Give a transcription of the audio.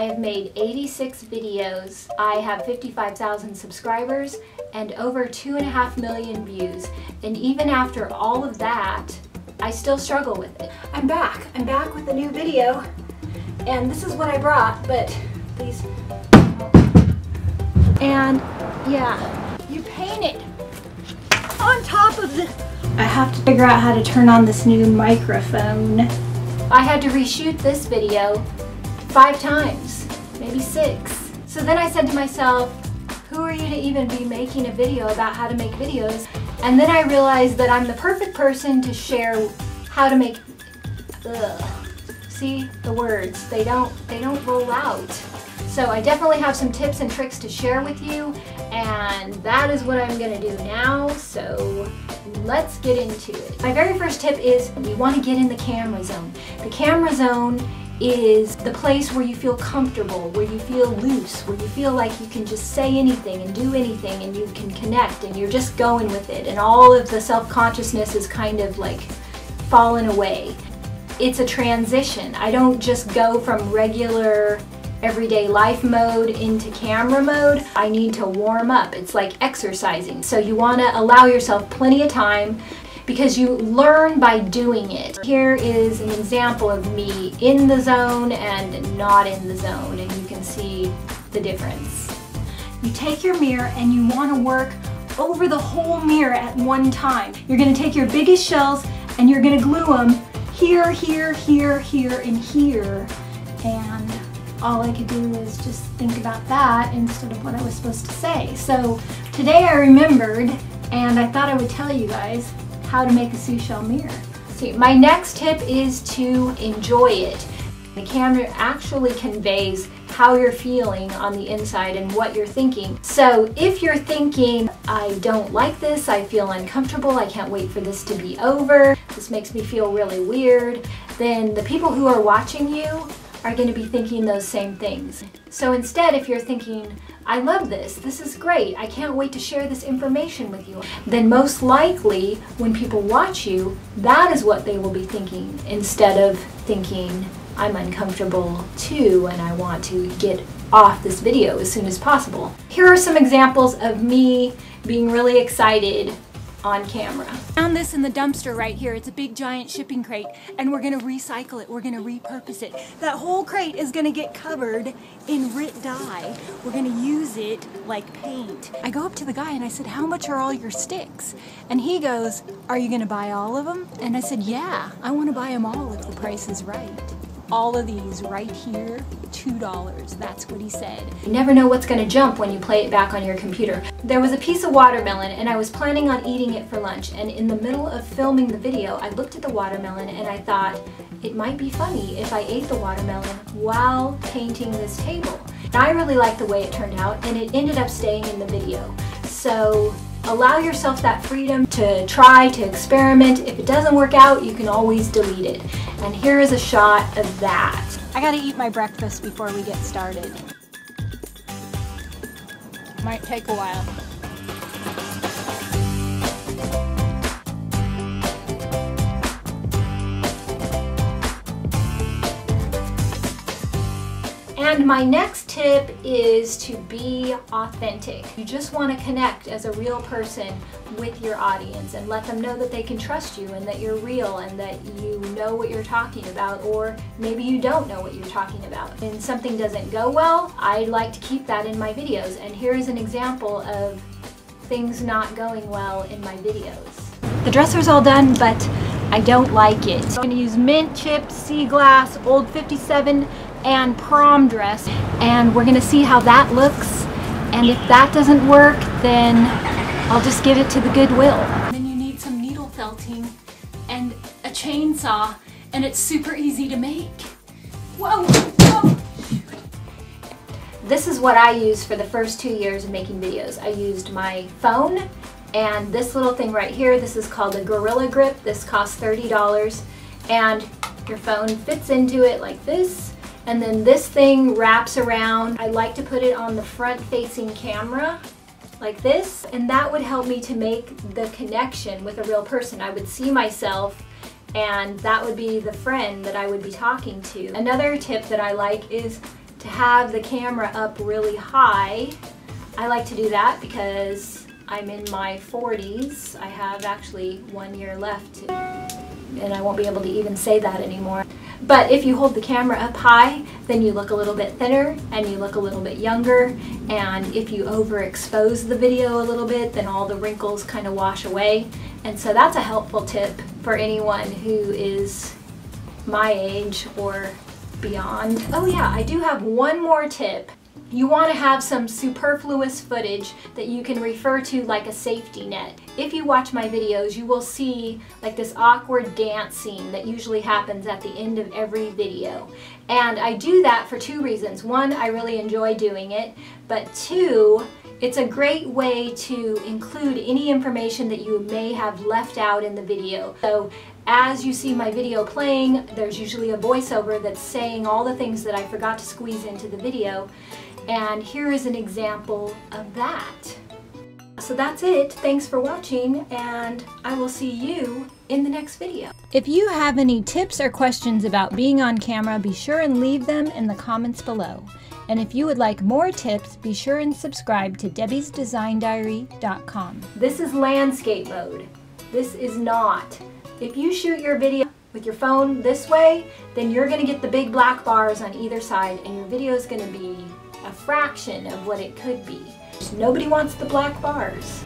I have made 86 videos. I have 55,000 subscribers and over two and a half million views. And even after all of that, I still struggle with it. I'm back. I'm back with a new video. And this is what I brought, but these... And yeah, you paint it on top of the... I have to figure out how to turn on this new microphone. I had to reshoot this video five times, maybe six. So then I said to myself, who are you to even be making a video about how to make videos? And then I realized that I'm the perfect person to share how to make, ugh. See, the words, they don't, they don't roll out. So I definitely have some tips and tricks to share with you and that is what I'm gonna do now. So let's get into it. My very first tip is you wanna get in the camera zone. The camera zone is the place where you feel comfortable, where you feel loose, where you feel like you can just say anything and do anything and you can connect and you're just going with it and all of the self-consciousness is kind of like fallen away. It's a transition. I don't just go from regular everyday life mode into camera mode, I need to warm up. It's like exercising. So you want to allow yourself plenty of time because you learn by doing it. Here is an example of me in the zone and not in the zone and you can see the difference. You take your mirror and you want to work over the whole mirror at one time. You're going to take your biggest shells and you're going to glue them here, here, here, here, and here. And all I could do was just think about that instead of what I was supposed to say. So today I remembered and I thought I would tell you guys how to make a seashell mirror. See, my next tip is to enjoy it. The camera actually conveys how you're feeling on the inside and what you're thinking. So if you're thinking, I don't like this, I feel uncomfortable, I can't wait for this to be over, this makes me feel really weird, then the people who are watching you are going to be thinking those same things. So instead, if you're thinking, I love this, this is great, I can't wait to share this information with you, then most likely when people watch you, that is what they will be thinking instead of thinking, I'm uncomfortable too and I want to get off this video as soon as possible. Here are some examples of me being really excited on camera. Found this in the dumpster right here. It's a big giant shipping crate and we're gonna recycle it. We're gonna repurpose it. That whole crate is gonna get covered in RIT dye. We're gonna use it like paint. I go up to the guy and I said, how much are all your sticks? And he goes, are you gonna buy all of them? And I said, yeah, I wanna buy them all if the price is right all of these right here, $2. That's what he said. You never know what's going to jump when you play it back on your computer. There was a piece of watermelon and I was planning on eating it for lunch and in the middle of filming the video I looked at the watermelon and I thought it might be funny if I ate the watermelon while painting this table. I really liked the way it turned out and it ended up staying in the video. So Allow yourself that freedom to try, to experiment. If it doesn't work out, you can always delete it. And here is a shot of that. I gotta eat my breakfast before we get started. Might take a while. And my next tip is to be authentic. You just want to connect as a real person with your audience and let them know that they can trust you and that you're real and that you know what you're talking about or maybe you don't know what you're talking about. And something doesn't go well, I like to keep that in my videos. And here is an example of things not going well in my videos. The dresser's all done, but I don't like it. So I'm to use mint chip, sea glass, old 57 and prom dress and we're gonna see how that looks and if that doesn't work then I'll just give it to the Goodwill. Then you need some needle felting and a chainsaw and it's super easy to make. Whoa! Whoa! This is what I used for the first two years of making videos. I used my phone and this little thing right here, this is called a Gorilla Grip. This costs $30 and your phone fits into it like this and then this thing wraps around. I like to put it on the front facing camera like this and that would help me to make the connection with a real person. I would see myself and that would be the friend that I would be talking to. Another tip that I like is to have the camera up really high. I like to do that because I'm in my 40s. I have actually one year left and I won't be able to even say that anymore. But if you hold the camera up high, then you look a little bit thinner and you look a little bit younger. And if you overexpose the video a little bit, then all the wrinkles kind of wash away. And so that's a helpful tip for anyone who is my age or beyond. Oh yeah, I do have one more tip you want to have some superfluous footage that you can refer to like a safety net. If you watch my videos, you will see like this awkward dance scene that usually happens at the end of every video. And I do that for two reasons. One, I really enjoy doing it, but two, it's a great way to include any information that you may have left out in the video. So as you see my video playing, there's usually a voiceover that's saying all the things that I forgot to squeeze into the video. And here is an example of that. So that's it. Thanks for watching and I will see you in the next video. If you have any tips or questions about being on camera, be sure and leave them in the comments below. And if you would like more tips, be sure and subscribe to debisdesigndiary.com. This is landscape mode. This is not. If you shoot your video with your phone this way, then you're gonna get the big black bars on either side and your video is gonna be a fraction of what it could be. Nobody wants the black bars.